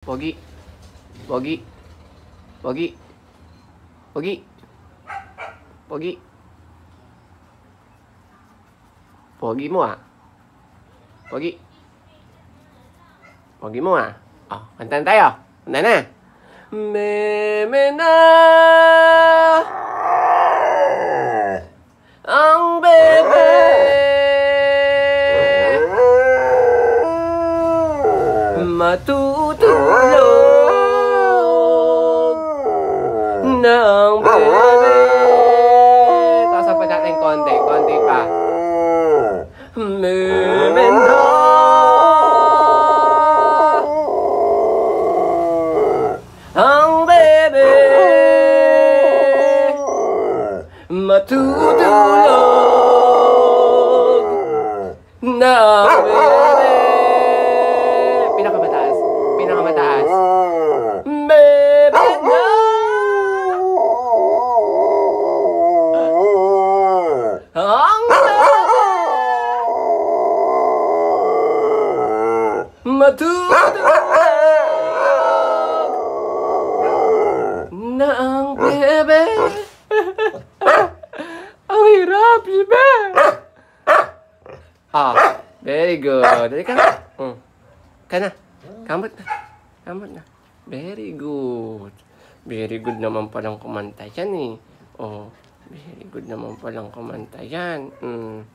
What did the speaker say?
Pogi. Pogi. Pogi. Pogi. Pogi. Pogi mo ah. Pogi. Pogi mo ah. Oh, kantahan tayo. Kanta na. Meme na Matutulog ng bebe. Taas pa natin konti, konti pa. Meme na ang bebe. Matutulog na ang bebe. Pinakamataas. Pinakamataas. Bebe na. Ang bebe. Matutulog na ang bebe. ang hirap, bebe. Ah, very good. Dali ka. Mm. Ka na. Kamot na. Kamot na. Very good. Very good naman palang kumanta yan eh. Oh, very good naman palang kumanta yan. Mm.